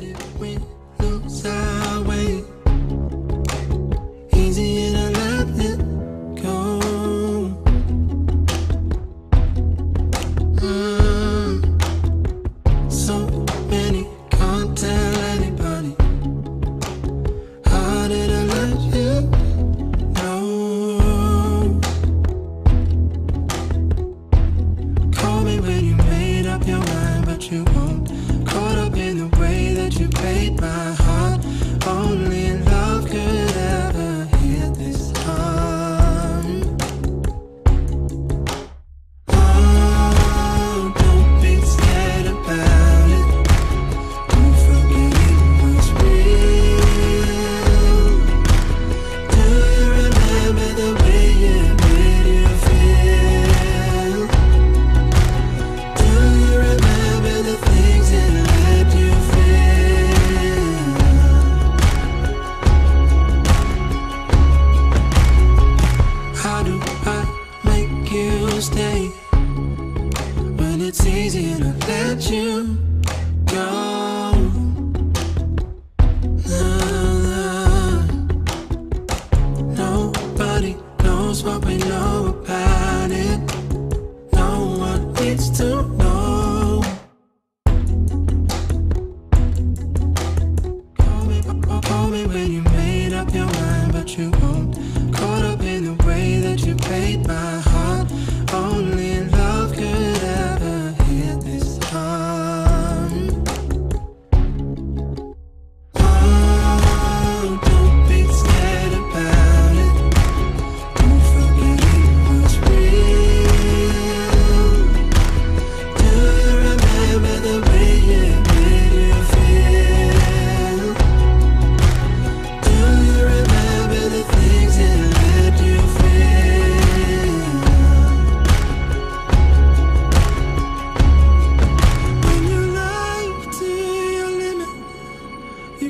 we Stay. When it's easier to let you go. Nah, nah. Nobody knows what we know about it. No one needs to know. Call me, call me when you made up your mind But you won't. Caught up in the way that you paid by.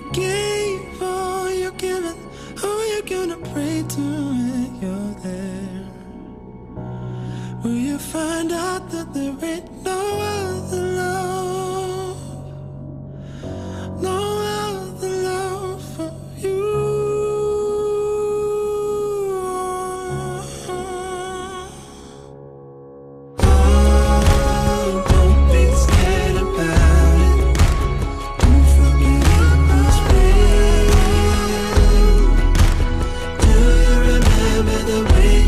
you gave, all you're given, all you gonna pray to when you're there. Will you find out that there ain't no the way.